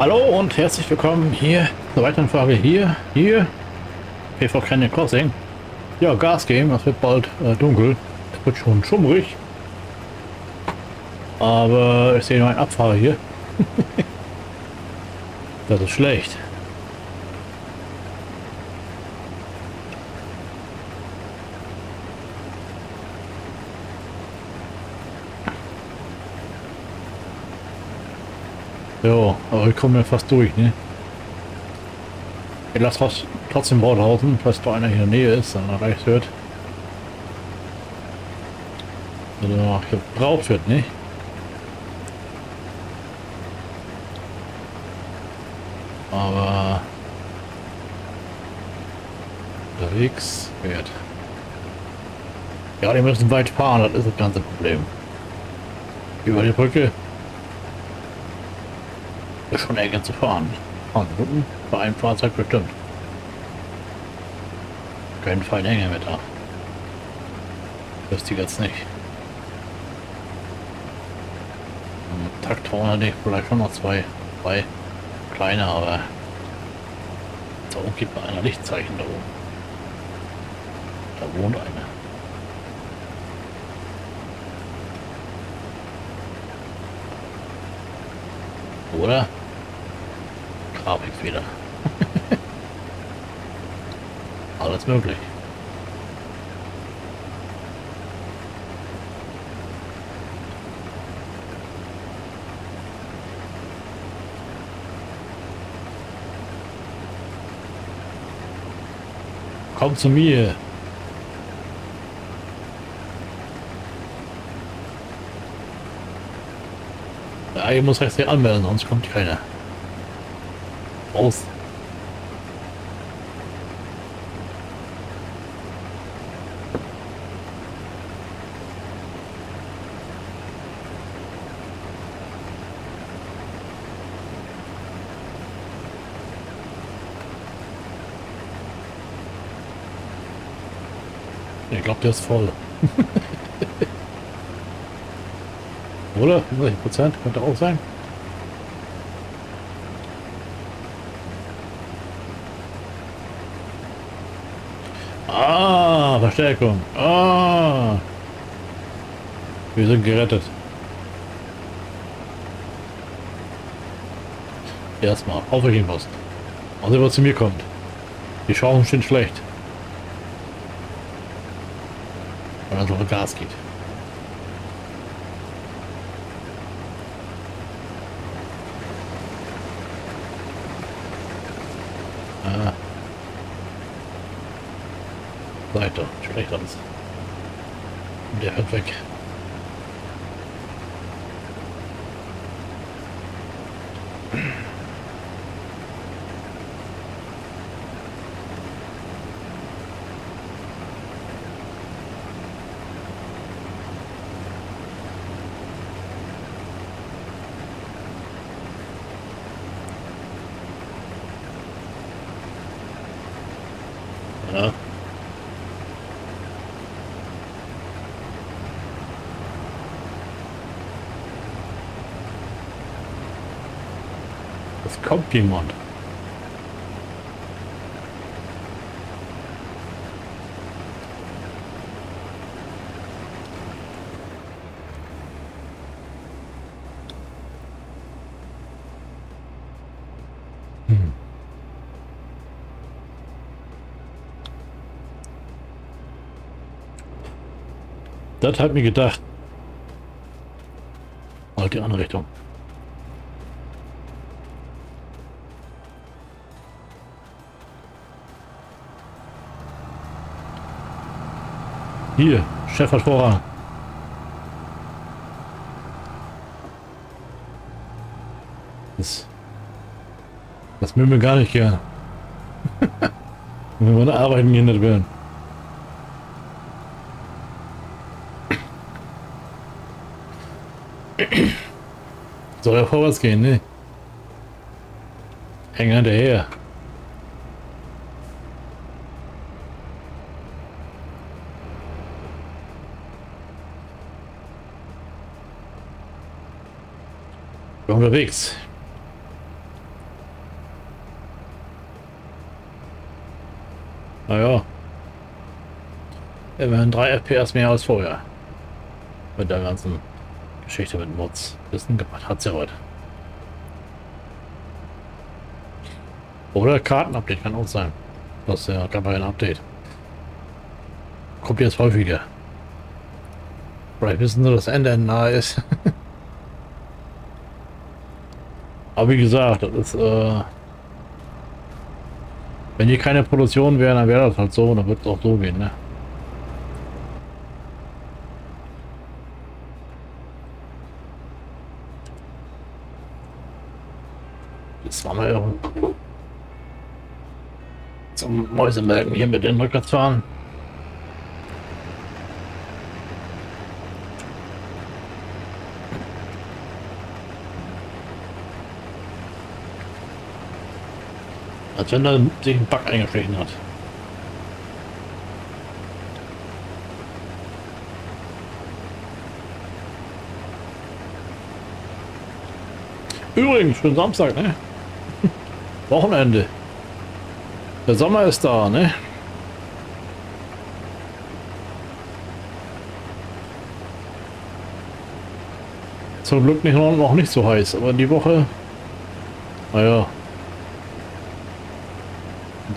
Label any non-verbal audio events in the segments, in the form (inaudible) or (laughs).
Hallo und herzlich willkommen hier zur weiteren Frage hier, hier, PV Canyon Crossing. Ja, Gas geben, es wird bald äh, dunkel, es wird schon schummrig. Aber ich sehe nur einen Abfahrer hier. (laughs) das ist schlecht. Ja, aber ich komme ja fast durch, ne? Ich lasse trotzdem Bordhausen, falls da einer hier in der Nähe ist, dann erreicht wird. Oder gebraucht wird, nicht? Aber unterwegs wird. Ja, die müssen weit fahren, das ist das ganze Problem. Über die Brücke ist schon enge zu fahren. 20 Minuten bei einem Fahrzeug bestimmt. Kein Fall enge mit da. Das die jetzt nicht. Traktoren hatte ich vielleicht schon noch zwei, zwei kleine, aber da oben gibt es einer Lichtzeichen da oben. Da wohnt einer. Oder? Grafikfehler. (laughs) Alles möglich. Komm zu mir. Ja, ich muss recht anmelden, sonst kommt keiner. Raus. Ich glaube, der ist voll. (laughs) Oder? 50 Prozent könnte auch sein. Ah, Verstärkung. Ah. Wir sind gerettet. Erstmal, auf ich ihn muss. Also, was zu mir kommt. Die Chancen sind schlecht. Wenn er so Gas geht. Ah. Weiter, schlecht alles. Der hört weg. Ja. Es kommt jemand. Hm. Das hat mir gedacht. Halt die Hier, Chef hat Vorrang. Das, das mögen wir gar nicht gern. Wenn (laughs) wir eine Arbeiten gehindert werden. Soll ja vorwärts gehen, ne? Hänger hinterher. unterwegs. Naja. Wir werden 3 FPS mehr als vorher. Mit der ganzen Geschichte mit Mods. Wissen gemacht hat sie heute. Oder Kartenupdate kann auch sein. Das ja, dabei ein Update. Kommt jetzt häufiger. Vielleicht wissen sie, dass Ende nahe ist. (laughs) Aber wie gesagt, das ist, äh, wenn hier keine Produktion wäre, dann wäre das halt so, dann wird es auch so gehen, ne? Das war mal irre. Zum Mäusemelken hier mit den Rückwärts fahren. Als wenn er sich ein Bug eingeschlichen hat. Übrigens, schönen Samstag, ne? (laughs) Wochenende. Der Sommer ist da, ne? Zum Glück nicht noch nicht so heiß, aber die Woche, naja,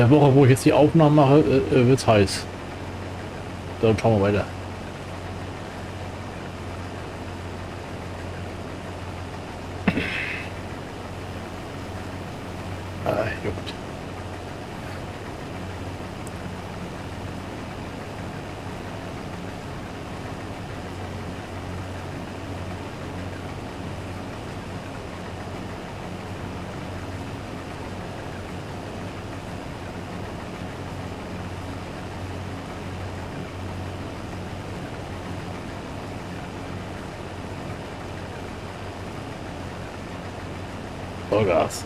der Woche, wo ich jetzt die Aufnahmen mache, äh, äh wird es heiß. Dann schauen wir weiter. ah, juckt. Vollgas.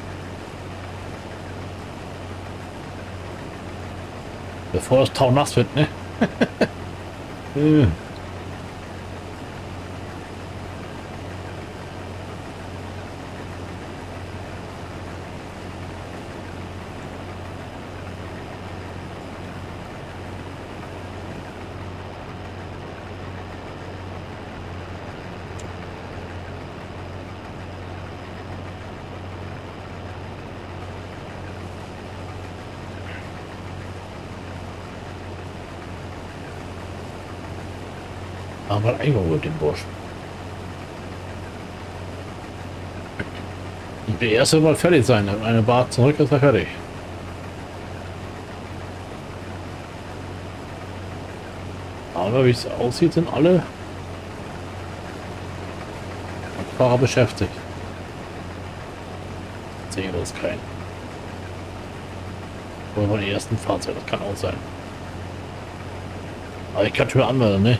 Bevor es taunass wird, ne? (laughs) Äh. Aber eingeholt den Bursch. Und der erste soll fertig sein. Eine Bar zurück ist er fertig. Aber wie es aussieht, sind alle Fahrer beschäftigt. Sehe das kein. Oder von ersten Fahrzeug, das kann auch sein. Aber ich kann schon anmelden, ne?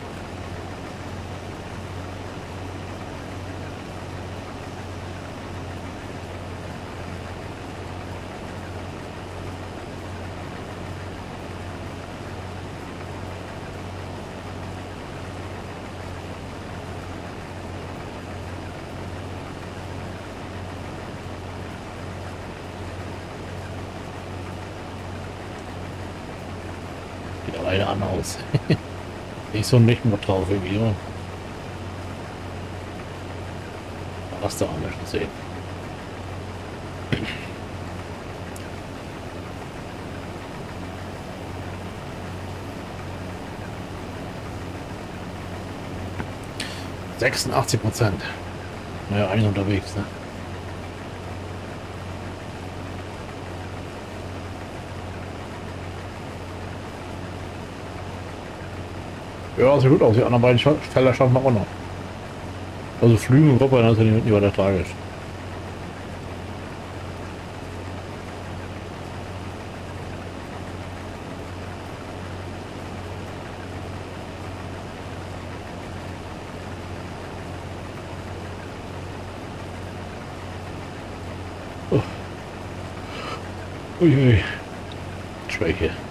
Wieder an aus. (laughs) nicht so nicht mehr drauf irgendwie. Was da anders sehen. Sechsundachtzig Prozent. Naja, eigentlich unterwegs, ne? Ja, sieht gut aus. Die anderen beiden Teller schaffen wir auch noch. Also Flügen und Roboter sind nicht, nicht weiter tragisch. Uiui. Schwäche.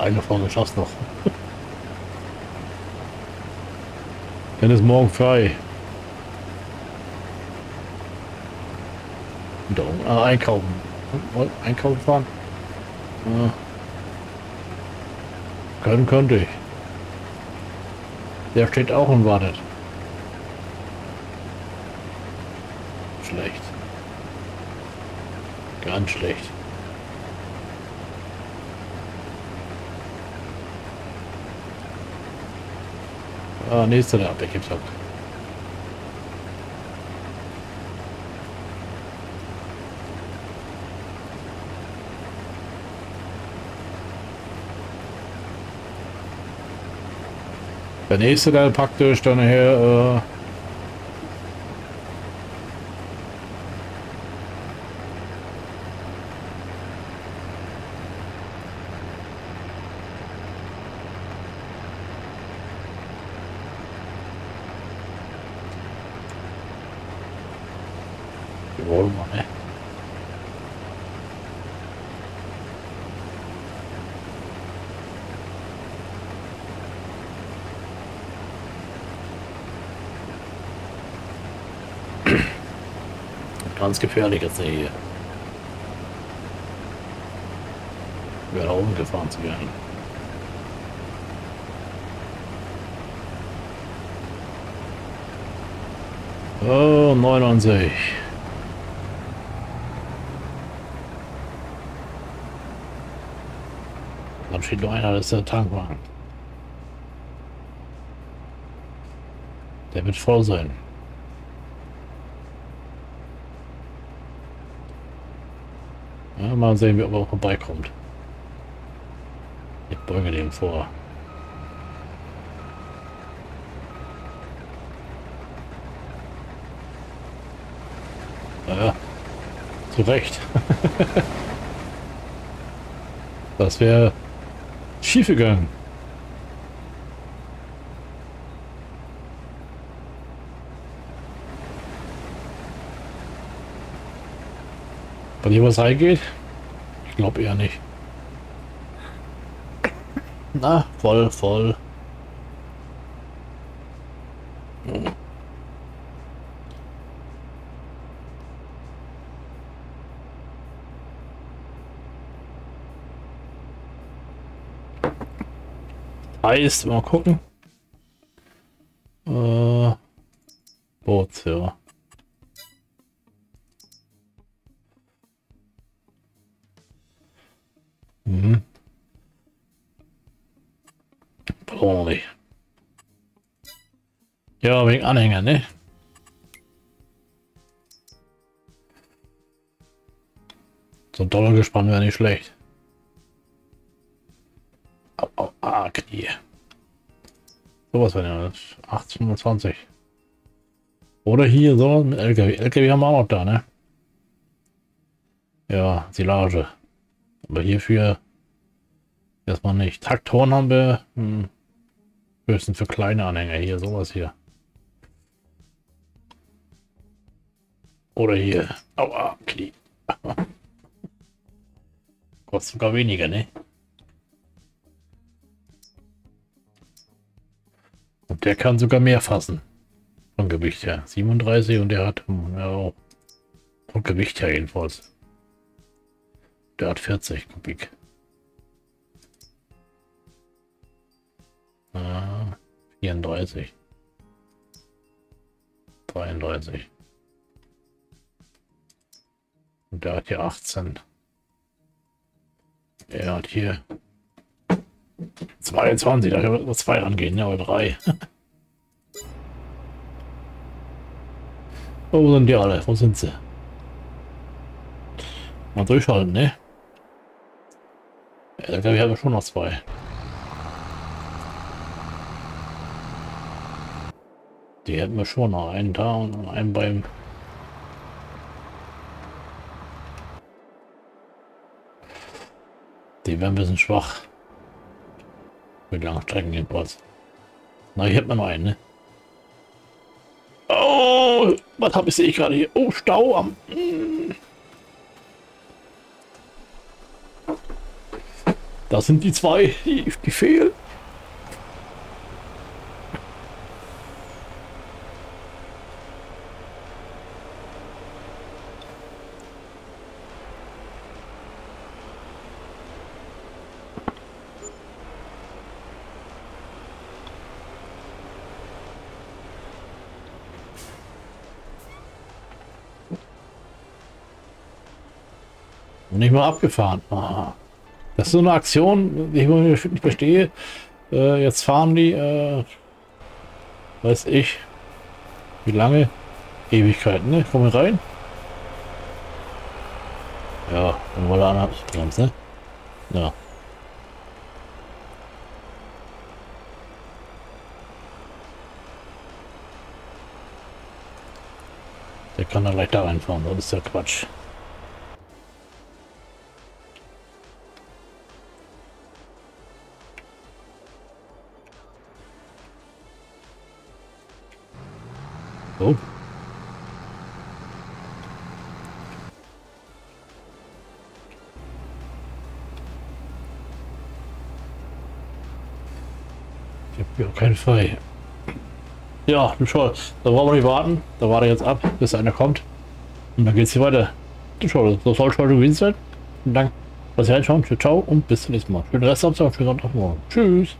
Eine vorne, schaff's noch. Dann ist morgen frei. Da ah, einkaufen. Einkaufen fahren? Ja. Können könnte ich. Der steht auch und wartet. Schlecht. Ganz schlecht. Ah, nächster der abgekippt hat. Der nächste, der praktisch dann hier äh, Roma, ne? Ganz gefährlich jetzt hier. Wäre umgefahren zu werden. Oh, 99. Dann steht nur einer, das ist der Tankwagen. Der wird voll sein. Ja, mal sehen, wie ob er vorbeikommt. Ich beuge dem vor. Ja, zu Recht. (laughs) das wäre schief gegangen. Bei dir was reingeht? Ich glaube eher nicht. Na, voll, voll. Heißt, mal gucken. Äh, Boots, ja. Nicht. Ja, wegen Anhänger, ne? So ein Dollargespann wäre nicht schlecht. Au, au, ah, Knie. So was wäre das? 1820. Oder hier so mit LKW. LKW haben wir auch da, ne? Ja, Silage. Aber hierfür erstmal nicht. Traktoren haben wir hm, höchstens für kleine Anhänger hier, sowas hier. Oder hier. Aua, Knie. (laughs) Kostet sogar weniger, ne? Und der kann sogar mehr fassen. Von Gewicht her. 37 und der hat ja, von Gewicht her jedenfalls. Der hat 40 Kubik. 34. 33. Und der hat hier 18. Er hat hier 22, da wird nur zwei angehen, ja, oder drei. (laughs) Wo sind die alle? Wo sind sie? Mal durchhalten, ne? Ja, da glaube ich, habe schon noch zwei. Die hätten wir schon noch einen da und einen beim Die wären ein bisschen schwach. Mit langen Strecken jedenfalls. Na, hier hat man noch einen, ne? Oh, was habe ich sehe ich gerade hier? Oh, Stau am. Hm. Das sind die zwei, die, die fehlen. Nicht mal abgefahren. Ah. Das ist so eine Aktion, die ich nicht verstehe. Äh, jetzt fahren die, äh, weiß ich, wie lange? Ewigkeiten, ne? Kommen rein? Ja, dann wollen wir anders, ne? Ja. Der kann da gleich da reinfahren, das ist ja Quatsch. Oh. Ich habe hier keinen frei. Ja, du schau, da wollen wir nicht warten. Da warte jetzt ab, bis einer kommt. Und dann geht's hier weiter. Schau, das soll schon gewesen sein. Vielen Dank, dass ihr reinschauen. Ciao und bis zum nächsten Mal. Schönen Restabend, schönen Sonntagmorgen. Tschüss.